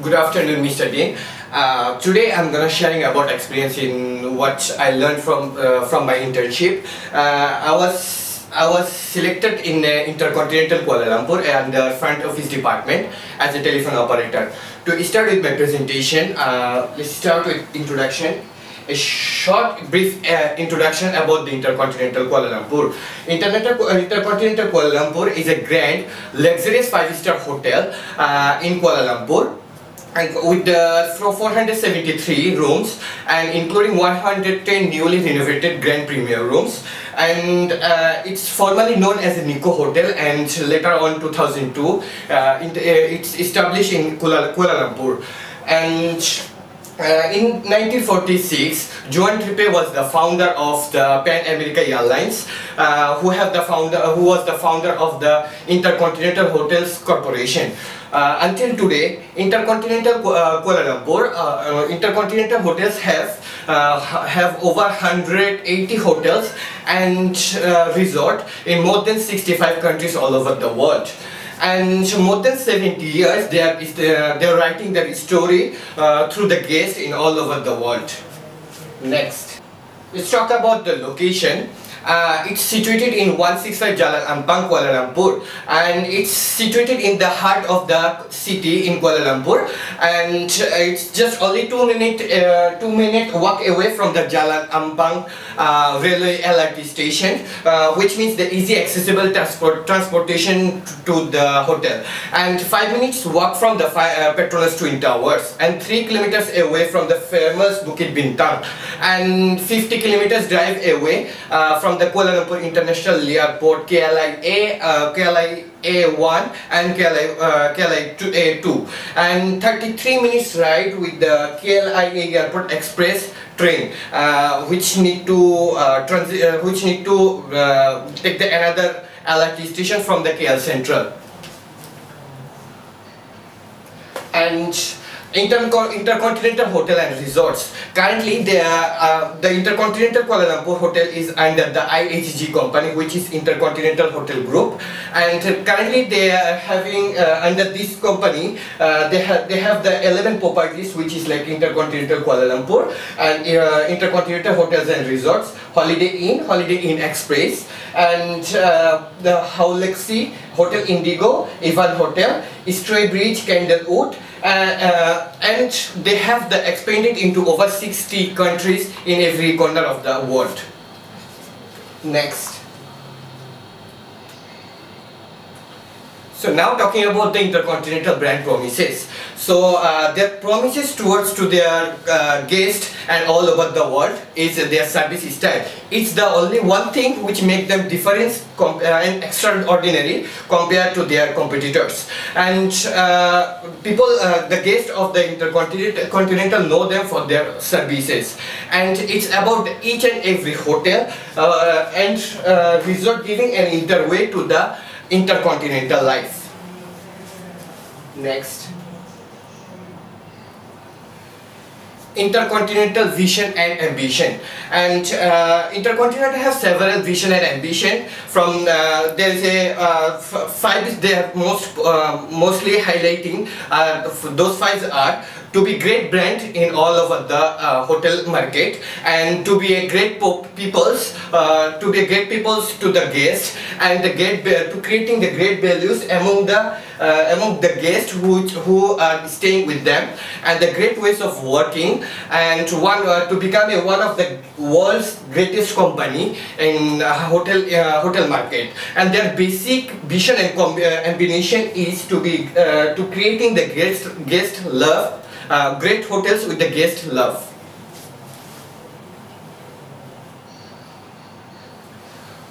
Good afternoon, Mr. Dean. Uh, today I'm gonna sharing about experience in what I learned from uh, from my internship. Uh, I was I was selected in uh, Intercontinental Kuala Lumpur and the front office department as a telephone operator. To start with my presentation, uh, let's start with introduction. A short, brief uh, introduction about the Intercontinental Kuala Lumpur. Intercontinental, uh, Intercontinental Kuala Lumpur is a grand, luxurious five-star hotel uh, in Kuala Lumpur with the 473 rooms and including 110 newly renovated grand premier rooms. And uh, it's formally known as the Nikko Hotel and later on 2002 uh, in, uh, it's established in Kuala, Kuala Lumpur. And uh, in 1946, Juan Trippe was the founder of the Pan America Airlines, uh, who have the founder, who was the founder of the Intercontinental Hotels Corporation. Uh, until today, Intercontinental uh, Kuala Lumpur, uh, uh, Intercontinental Hotels have have over 180 hotels and resort in more than 65 countries all over the world and more than 70 years they are they're writing their story uh, through the guests in all over the world. Next. Let's talk about the location uh, it's situated in 165 Jalan Ampang, Kuala Lumpur. And it's situated in the heart of the city in Kuala Lumpur. And it's just only two minute uh, two minute walk away from the Jalan Ampang uh, railway LRT station uh, which means the easy accessible transport transportation to the hotel. And five minutes walk from the uh, Petronas Twin Towers and three kilometers away from the famous Bukit Bintang. And 50 kilometers drive away uh, from from the Kuala Lumpur International Airport KLIA, uh, KLIA 1 and KLIA, uh, KLIA 2, A2 and 33 minutes ride with the KLIA Airport Express train uh, which need to uh, uh, which need to uh, take the another LRT station from the KL Sentral. And Intercontinental Hotel and Resorts. Currently, the, uh, the Intercontinental Kuala Lumpur Hotel is under the IHG company, which is Intercontinental Hotel Group. And currently, they are having uh, under this company, uh, they have they have the 11 properties, which is like Intercontinental Kuala Lumpur and uh, Intercontinental Hotels and Resorts, Holiday Inn, Holiday Inn Express, and uh, the Hualuxe Hotel Indigo, EVEN Hotel, Staybridge, Candlewood. Uh, uh, and they have the expanded into over 60 countries in every corner of the world. Next. So now talking about the intercontinental brand promises. So uh, their promises towards to their uh, guests and all over the world is their service style. It's the only one thing which make them different uh, and extraordinary compared to their competitors. And uh, people, uh, the guests of the intercontinental know them for their services. And it's about each and every hotel uh, and resort giving an interway to the intercontinental life. Next. intercontinental vision and ambition and uh, intercontinental have several vision and ambition from uh, there is a uh, five they are most uh, mostly highlighting uh, those five are to be great brand in all over the uh, hotel market and to be a great peoples uh, to be great peoples to the guests and the great to creating the great values among the uh, among the guests who, who are staying with them and the great ways of working and one uh, to become a, one of the world's greatest company in uh, hotel uh, hotel market. And their basic vision and ambition is to be to creating the guest guest love uh, great hotels with the guest love.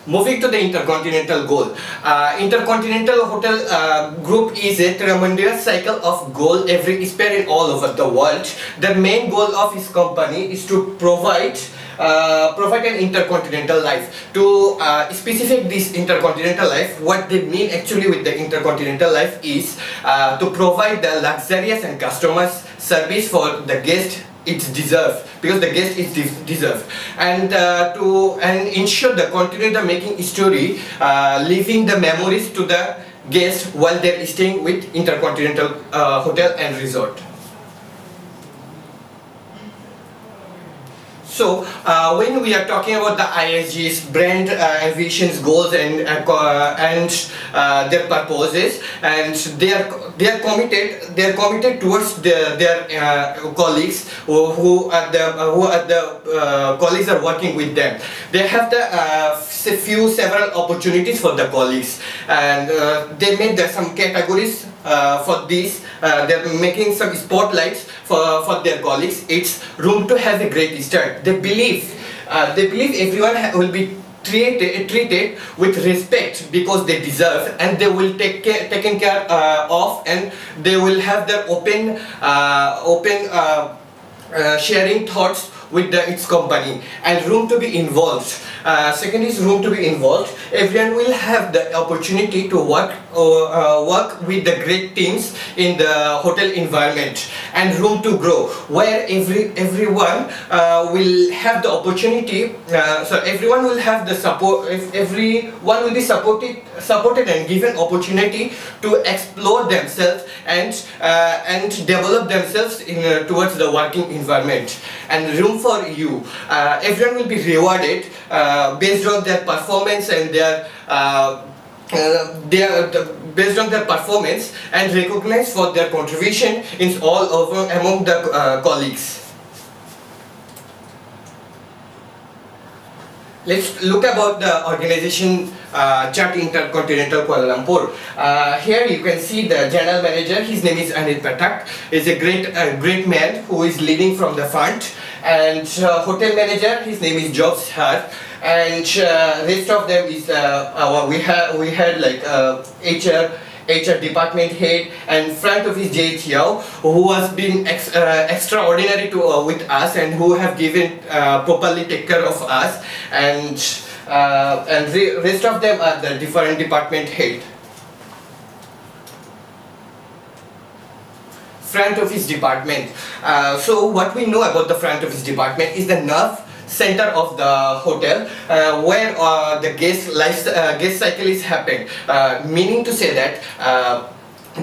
Moving to the Intercontinental goal. Uh, Intercontinental Hotel uh, Group is a tremendous cycle of goal every spread all over the world. The main goal of his company is to provide uh, provide an intercontinental life. To uh, specific this intercontinental life, what they mean actually with the intercontinental life is uh, to provide the luxurious and customers service for the guest it's deserved because the guest is deserved and uh, to and ensure the continental making story uh, leaving the memories to the guests while they're staying with intercontinental uh, hotel and resort So uh, when we are talking about the ISG's brand uh, goals, and uh, and uh, their purposes, and they are they are committed they are committed towards the, their uh, colleagues who, who are the uh, who are the colleagues are working with them. They have the few several opportunities for the colleagues, and they made some categories for this. they're making some spotlights for for their colleagues. It's room to have a great start they believe uh, they believe everyone will be treated treated with respect because they deserve and they will take care, taken care uh, of and they will have their open uh, open uh, uh, sharing thoughts with the, its company and room to be involved. Uh, second is room to be involved. Everyone will have the opportunity to work or uh, work with the great teams in the hotel environment and room to grow where every everyone uh, will have the opportunity uh, so everyone will have the support if everyone will be supported supported and given opportunity to explore themselves and uh, and develop themselves in uh, towards the working environment. And room for you everyone will be rewarded uh, based on their performance and their uh, uh, they are based on their performance and recognized for their contribution in all over among the uh, colleagues. Let's look about the organization uh, Chatt Intercontinental Kuala Lumpur. Uh, here you can see the general manager. His name is Anil Patak. He's a great, uh, great man who is leading from the front. And uh, hotel manager, his name is Jobs Hart and uh, rest of them is uh, our we had we had like HR HR department head and front office JH Yao who has been ex uh, extraordinary to uh, with us and who have given uh, properly take care of us and and the rest of them are the different department head. Front office department. Uh, so what we know about the front office department is the nerve center of the hotel uh, where uh, the guest life uh, guest cycle is happening uh, meaning to say that uh,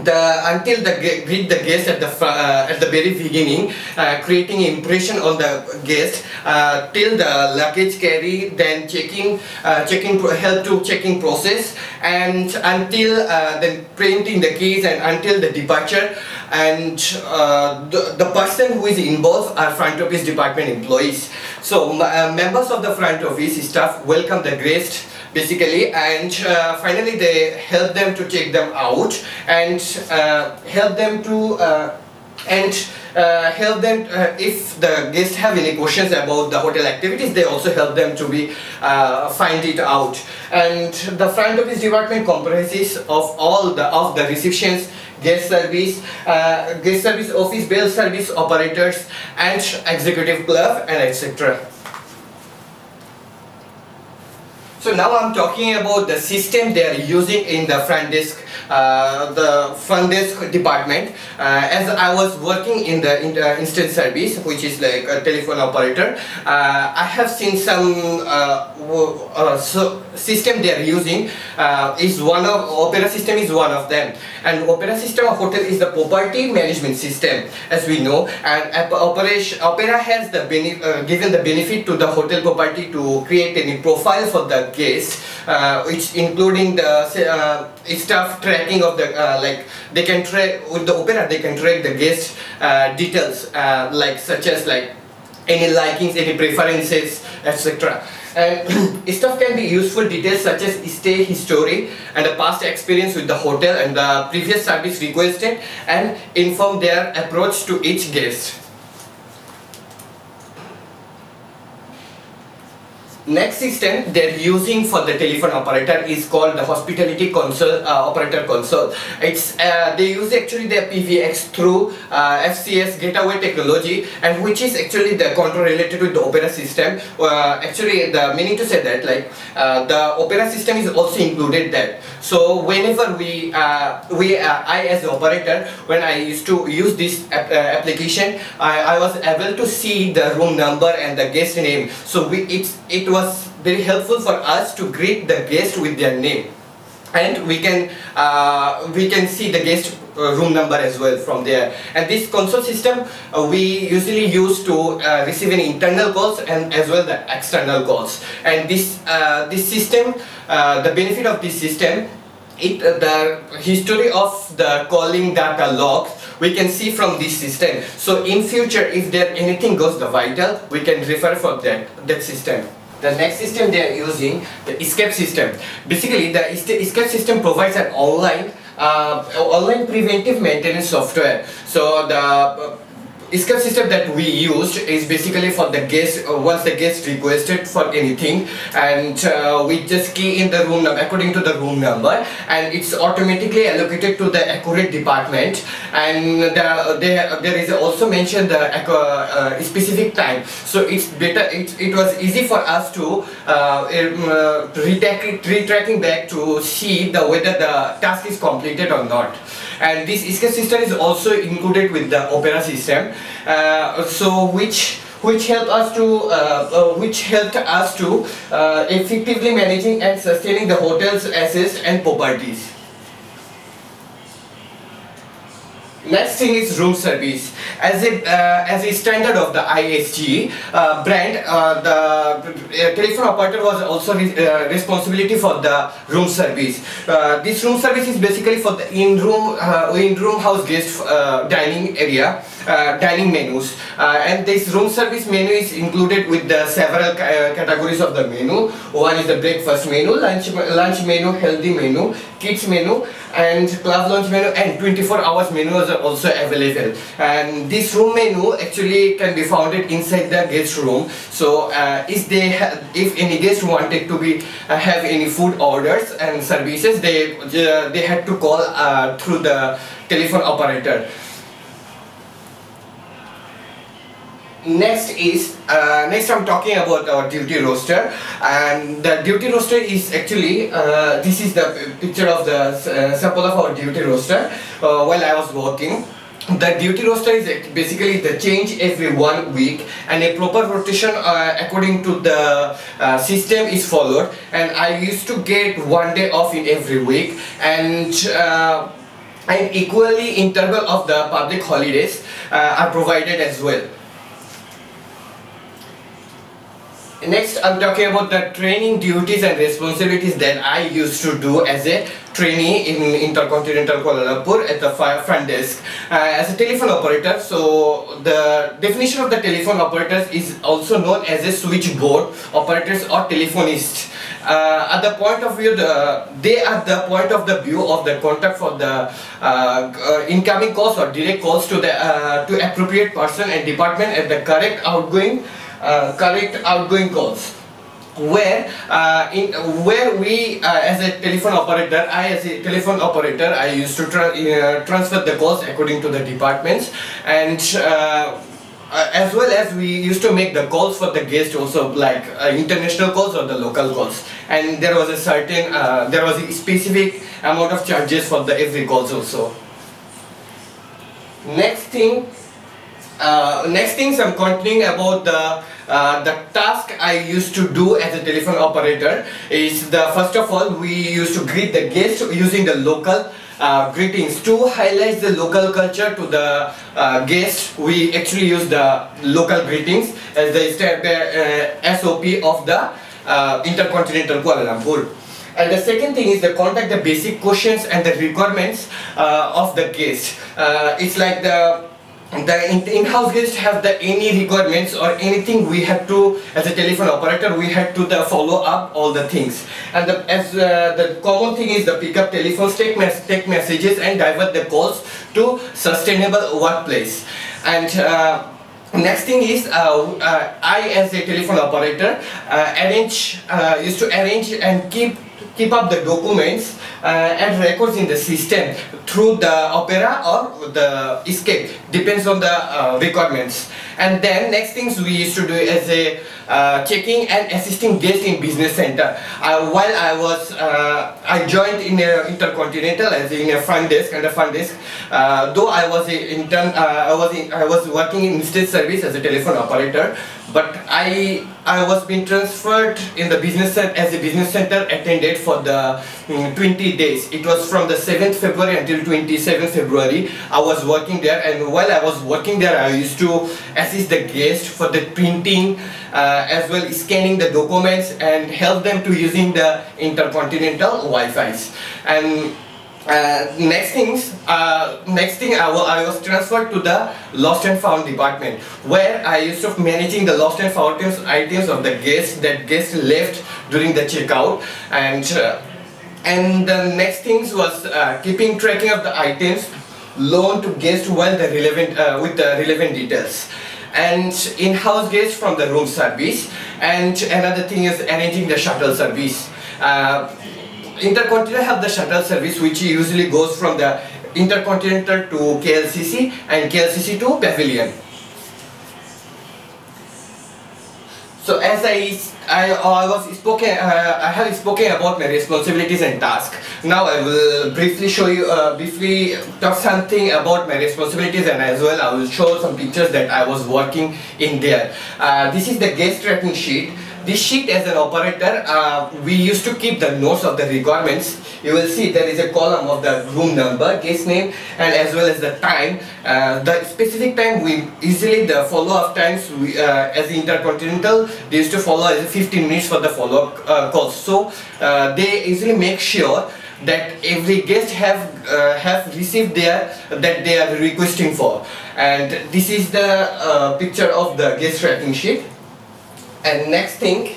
the until the greet the guest at the uh, at the very beginning uh, creating impression on the guest uh, till the luggage carry then checking checking help to checking process and until then printing the keys and until the departure and uh, the, the person who is involved are front office department employees. So uh, members of the front office staff welcome the guests basically and uh, finally they help them to take them out and uh, help them to uh, and uh, help them uh, if the guests have any questions about the hotel activities they also help them to be uh, find it out and the front office department comprises of all the of the receptions guest service, uh, guest service office, bell service operators and executive club and etc. So now I'm talking about the system they are using in the front desk uh, the front desk department. Uh, as I was working in the, in the instant service which is like a telephone operator uh, I have seen some uh, uh, so system they are using is one of opera system is one of them. And opera system of hotel is the property management system as we know. And opera has the given the benefit to the hotel property to create any profile for the guest which including the staff tracking of the uh, like they can track with the opera they can track the guest uh, details uh, like such as like any likings any preferences etc and stuff can be useful details such as stay history and the past experience with the hotel and the previous service requested and inform their approach to each guest Next system they're using for the telephone operator is called the hospitality console uh, operator console. It's uh, they use actually their PBX through uh, FCS gateway technology and which is actually the control related to the opera system. Uh, actually the meaning to say that like uh, the opera system is also included that. So whenever we uh, we I as the operator when I used to use this ap application I, I was able to see the room number and the guest name. So we it's it was was very helpful for us to greet the guest with their name and we can uh, we can see the guest uh, room number as well from there. And this console system uh, we usually use to uh, receive an internal calls and as well the external calls. And this uh, this system, uh, the benefit of this system, it the history of the calling data logs we can see from this system. So in future, if there anything goes the vital, we can refer for that that system. The next system they are using, the escape system. Basically, the escape system provides an online uh, online preventive maintenance software. So the escape system that we used is basically for the guest uh, once the guest requested for anything and uh, we just key in the room number according to the room number and it's automatically allocated to the accurate department and the, there, there is also mentioned the uh, specific time. So it's better it, it was easy for us to uh, um, uh, retracking, back to see the whether the task is completed or not. And this system is also included with the opera system so which which help us to uh, uh, which helped us to uh, effectively managing and sustaining the hotel's assets and properties Next thing is room service. As a uh, as a standard of the ISG uh, brand, uh, the uh, telephone operator was also re uh, responsibility for the room service. Uh, this room service is basically for the in room in room house guest dining area. Dining menus and this room service menu is included with the several categories of the menu one is the breakfast menu lunch lunch menu healthy menu kids menu and club lounge menu and 24 hours menus are also available. And this room menu actually can be found inside the guest room. So uh, if they if any guest wanted to be uh, have any food orders and services they uh, they had to call through the telephone operator next is uh, next I'm talking about our duty roster. And the duty roster is actually uh, this is the picture of the uh, sample of our duty roster uh, while I was working. The duty roster is basically the change every one week and a proper rotation uh, according to the uh, system is followed. And I used to get one day off in every week and uh, and equally interval of the public holidays uh, are provided as well Next, I'm talking about the training duties and responsibilities that I used to do as a trainee in Intercontinental Kuala Lumpur at the front desk uh, as a telephone operator. So the definition of the telephone operators is also known as a switchboard operators or telephonists. Uh, at the point of view, the, they are the point of the view of the contact for the uh, uh incoming calls or direct calls to the uh, to appropriate person and department at the correct outgoing correct outgoing calls. Where uh, in where we uh, as a telephone operator I as a telephone operator I used to tra uh, transfer the calls according to the departments. And uh, uh, as well as we used to make the calls for the guest also like international calls or the local calls. And there was a certain there was a specific amount of charges for the every calls also. Next thing uh, next things I'm continuing about the uh, the task I used to do as a telephone operator. Is the first of all we used to greet the guests using the local uh, greetings. To highlight the local culture to the uh, guests we actually use the local greetings as the uh, SOP of the uh, intercontinental Kuala Lumpur. And the second thing is the contact the basic questions and the requirements of the guest it's like the the in-house guest have the any requirements or anything we have to as a telephone operator we had to the follow up all the things. And the, as uh, the common thing is the pick up telephones take, mes take messages and divert the calls to sustainable workplace. And uh, Next thing is uh, uh, I as a telephone operator uh, arrange used to arrange and keep keep up the documents uh, and records in the system through the opera or the escape depends on the uh, requirements. And then next things we used to do as a uh, checking and assisting guests in business center. Uh, while I was uh, I joined in a intercontinental as in a front desk and a front desk uh, though I was a intern I was in, I was working in state service as a telephone operator but I I was being transferred in the business as a business center attended for the um, 20 days. It was from the 7th February until 27th February. I was working there and while I was working there I used to assist the guest for the printing uh, as well scanning the documents and help them to using the intercontinental Wi-Fi's. And uh, next things, uh, next thing I, I was transferred to the lost and found department where I used to managing the lost and found items, of the guests that guests left during the checkout. And uh, and the next things was uh, keeping tracking of the items loaned to guests while the relevant uh, with the relevant details. And in-house guests from the room service. And another thing is arranging the shuttle service. Uh, Intercontinental have the shuttle service which usually goes from the Intercontinental to KLCC and KLCC to Pavilion. So as I, I, I was spoken, uh, I have spoken about my responsibilities and tasks. Now I will briefly show you, uh, briefly talk something about my responsibilities and as well I will show some pictures that I was working in there. Uh, this is the guest tracking sheet. This sheet as an operator, uh, we used to keep the notes of the requirements. You will see there is a column of the room number, case name, and as well as the time. Uh, the specific time, we easily the follow-up times we, uh, as Intercontinental, they used to follow as 15 minutes for the follow-up uh, calls. So uh, they easily make sure that every guest have uh, have received their that they are requesting for and this is the uh, picture of the guest tracking sheet and next thing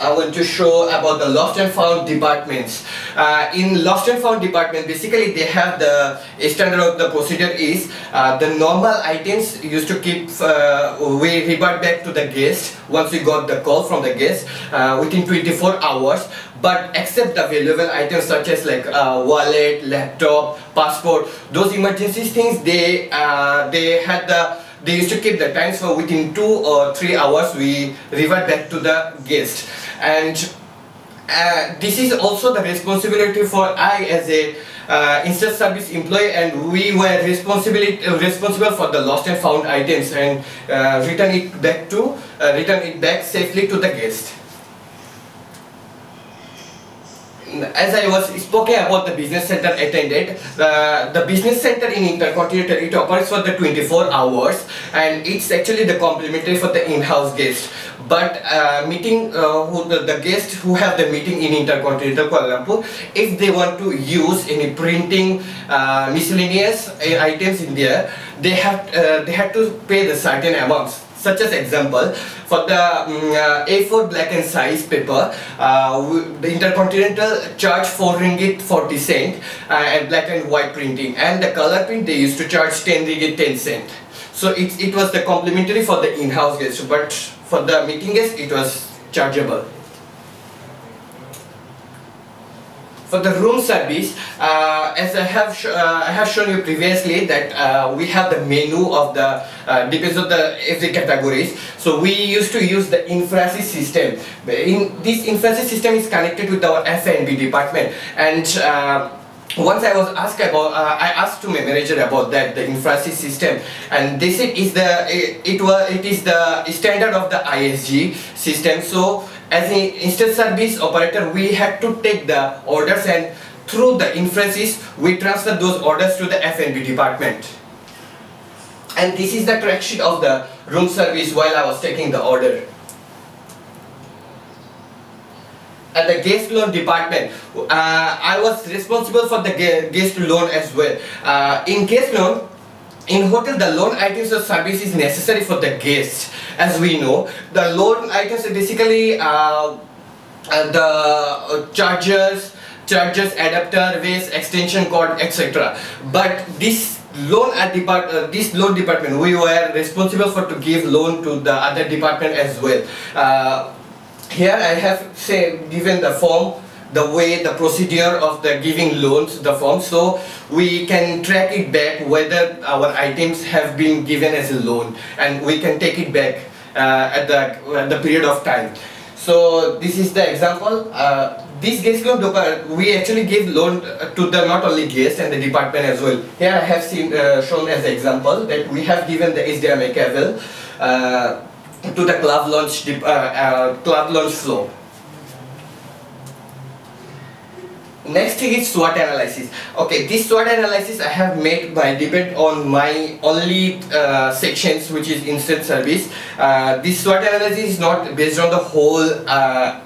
I want to show about the lost and found departments. Uh, in lost and found department, basically they have the standard of the procedure is uh, the normal items used to keep, uh, we revert back to the guest once we got the call from the guest uh, within 24 hours. But except the valuable items such as like uh, wallet, laptop, passport, those emergency things, they uh, they had the they used to keep the times for within two or three hours we revert back to the guest. And uh, this is also the responsibility for I as a uh, instant service employee and we were responsibility uh, responsible for the lost and found items and uh, return it back to uh, return it back safely to the guest as I was spoken about the business center attended, the business center in Intercontinental, it operates for the 24 hours and it's actually the complimentary for the in-house guest. But uh, meeting uh, who the, the guests who have the meeting in Intercontinental Kuala Lumpur, if they want to use any printing uh, miscellaneous uh, items in there, they have uh, they have to pay the certain amounts such as example, for the um, uh, A4 black and size paper, uh, the Intercontinental charge 4 ringgit 40 cent uh, and black and white printing and the color print they used to charge 10 ringgit 10 cent. So it, it was the complimentary for the in-house guest but for the meeting guest it was chargeable. For the room service, uh, as I have uh, I have shown you previously that uh, we have the menu of the uh, depends on the every categories. So we used to use the Infrasys system. In this Infrasys system is connected with our F&B department and uh, once I was asked about, uh, I asked to my manager about that, the Infrasys system, and they said is the it, it was it is the standard of the ISG system. So as an instant service operator, we had to take the orders and through the Infrasys we transfer those orders to the F&B department. And this is the track sheet of the room service while I was taking the order. At the guest loan department, uh, I was responsible for the guest loan as well. Uh, in guest loan, in hotel, the loan items or service is necessary for the guests. As we know, the loan items are basically uh, uh, the uh, chargers, chargers, adapter, vase, extension cord, etc. But this loan at depart uh, this loan department, we were responsible for to give loan to the other department as well. Uh, here I have say given the form the way the procedure of the giving loans the form. So we can track it back whether our items have been given as a loan and we can take it back uh, at the at the period of time. So this is the example. Uh, this guest loan we actually give loan to the not only guest and the department as well. Here I have seen uh, shown as an example that we have given the HDMI cable uh, to the club launch uh, uh, club launch flow next thing is SWOT analysis. Okay, this SWOT analysis I have made by depend on my only uh, sections which is instant service. Uh, this SWOT analysis is not based on the whole uh,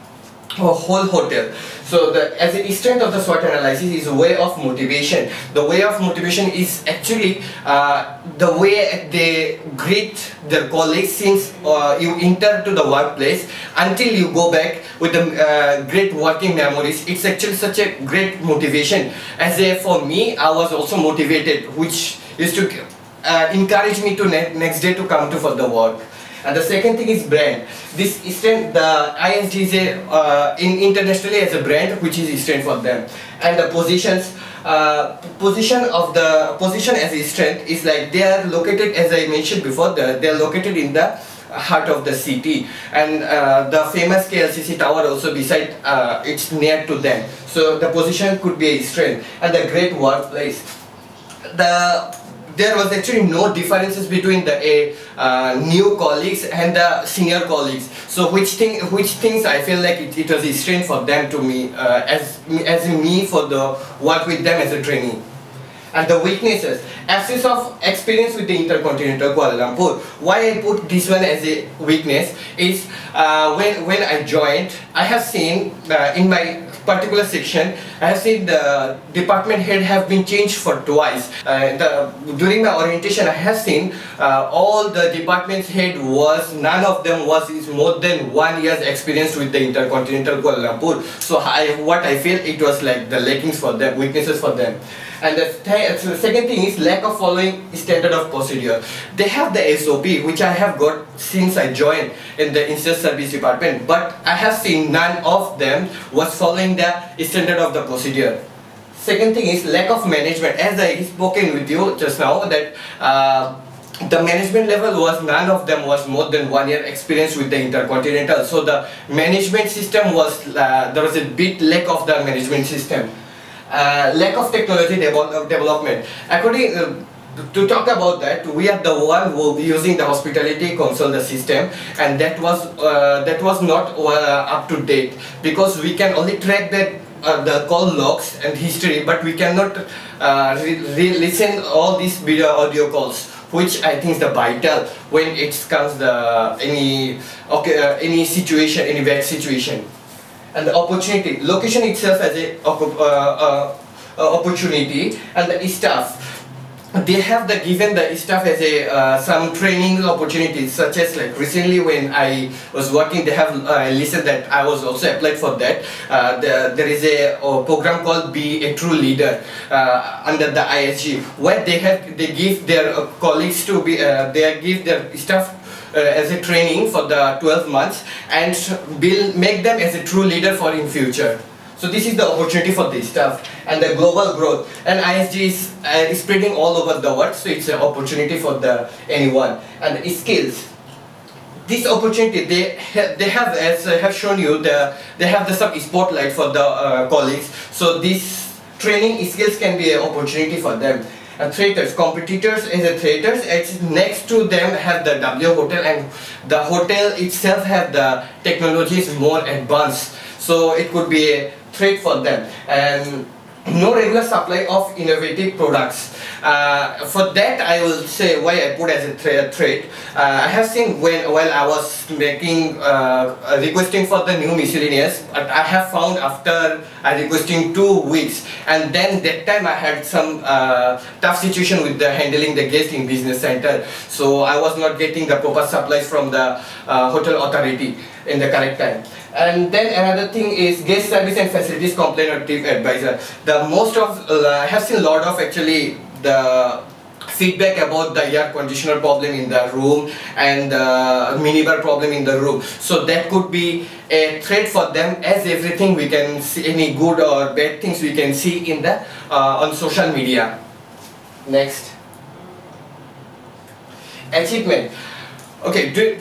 whole hotel. So the as an extent of the SWOT analysis is a way of motivation. The way of motivation is actually uh, the way they greet their colleagues since uh, you enter to the workplace until you go back with the uh, great working memories. It's actually such a great motivation. As a for me, I was also motivated, which is to uh, encourage me to ne next day to come to for the work. And the second thing is brand. This stand the ISG is uh, in internationally as a brand which is strength for them. And the positions, uh, position of the position as a strength is like they are located as I mentioned before. The, they are located in the heart of the city and uh, the famous KLCC tower also beside uh, it's near to them so the position could be a strength and the great workplace the there was actually no differences between the uh, new colleagues and the senior colleagues. So which thing, which things I feel like it, it was a strength for them to me uh, as as me for the work with them as a trainee. And the weaknesses, absence of experience with the Intercontinental Kuala Lumpur. Why I put this one as a weakness is uh, when when I joined, I have seen uh, in my particular section, I have seen the department head have been changed for twice. Uh, the, during my orientation, I have seen uh, all the department's head was, none of them was is more than one year's experience with the Intercontinental Kuala Lumpur. So I, what I feel it was like the lackings for them, weaknesses for them. And the, th the second thing is lack of following standard of procedure. They have the SOP, which I have got since I joined in the instant service department, but I have seen none of them was following the standard of the procedure. Second thing is lack of management. As I spoken with you just now that uh, the management level was none of them was more than one year experience with the intercontinental so the management system was uh, there was a bit lack of the management system lack of technology development. According uh, to talk about that, we are the one who using the hospitality console the system, and that was uh, that was not uh, up to date because we can only track that uh, the call logs and history, but we cannot uh, listen all these video audio calls which I think is the vital when it comes the any okay uh, any situation any bad situation and the opportunity location itself as a uh, uh, uh, opportunity and the staff. They have the given the staff as a uh, some training opportunities such as like recently when I was working they have uh, listened that I was also applied for that. Uh, the, there is a, a, program called be a true leader uh, under the ISG where they have they give their colleagues to be they give their staff uh, as a training for the 12 months and will make them as a true leader for in future. So this is the opportunity for this stuff and the global growth. And ISG is, uh, spreading all over the world so it's an opportunity for the anyone. And the skills. This opportunity they ha they have as I have shown you the they have the some spotlight for the uh, colleagues. So this training skills can be an opportunity for them uh, traders, competitors is a theaters It's next to them have the W hotel and the hotel itself have the technologies more advanced. So it could be a threat for them and no regular supply of innovative products. Uh, for that, I will say why I put as a trade. Uh, I have seen when while I was making uh, requesting for the new miscellaneous, but I have found after I requesting two weeks, and then that time I had some uh, tough situation with the handling the guest in business center. So I was not getting the proper supplies from the uh, hotel authority in the correct time. And then another thing is guest service and facilities complaint advisor. The most of, uh, I have seen a lot of actually the feedback about the air conditioner problem in the room and the minibar problem in the room. So that could be a threat for them as everything we can see, any good or bad things we can see in the, uh, on social media. Next. Achievement. Okay, to,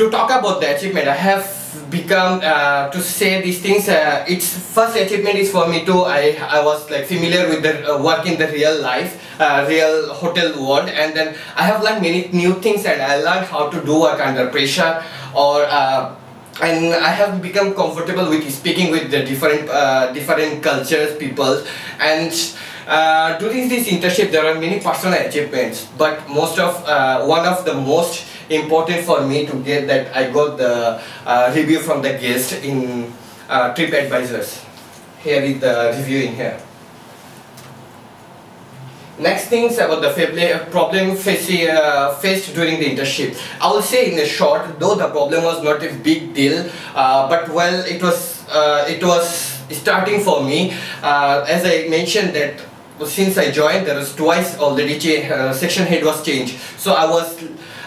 to talk about the achievement, I have become uh, to say these things uh, its first achievement is for me too I, I was like familiar with the uh, work in the real life uh, real hotel world and then I have learned many new things and I learned how to do work under pressure or uh, and I have become comfortable with speaking with the different uh, different cultures, people, and uh, during this internship there are many personal achievements. But most of uh, one of the most important for me to get that I got the uh, review from the guest in uh, Trip Advisors. Here is the review in here. Next things about the problem facing, uh, faced during the internship. I will say in a short, though the problem was not a big deal, uh, but well, it was uh, it was starting for me. Uh, as I mentioned that since I joined, there was twice already uh, section head was changed. So I was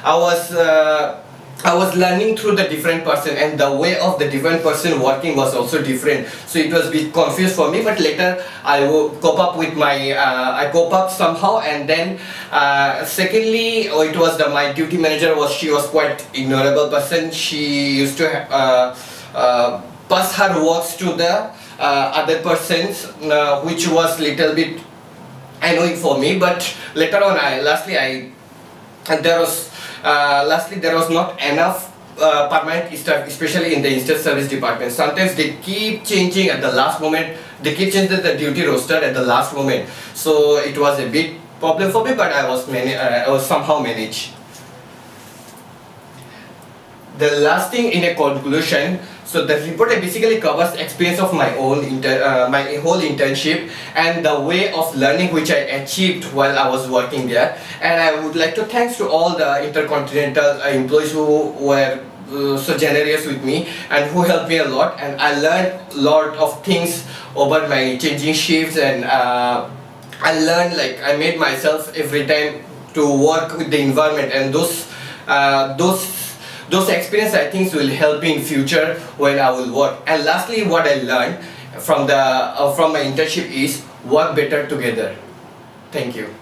I was uh, I was learning through the different person and the way of the different person working was also different. So it was a bit confused for me but later I cope up with my, uh, I cope up somehow and then uh, secondly oh, it was the, my duty manager was, she was quite ignorable person. She used to uh, uh, pass her works to the uh, other persons uh, which was little bit annoying for me but later on I, lastly I, there was uh, lastly, there was not enough uh, permanent staff, especially in the instant service department. Sometimes they keep changing at the last moment. They keep changing the duty roster at the last moment. So it was a big problem for me, but I was, uh, I was somehow managed. The last thing in a conclusion, so the report basically covers experience of my own inter, uh, my whole internship and the way of learning which I achieved while I was working there. And I would like to thanks to all the intercontinental uh, employees who were uh, so generous with me and who helped me a lot and I learned a lot of things over my changing shifts and uh, I learned like I made myself every time to work with the environment and those uh, those those experiences I think will help me in future when I will work. And lastly, what I learned from the uh, from my internship is work better together. Thank you.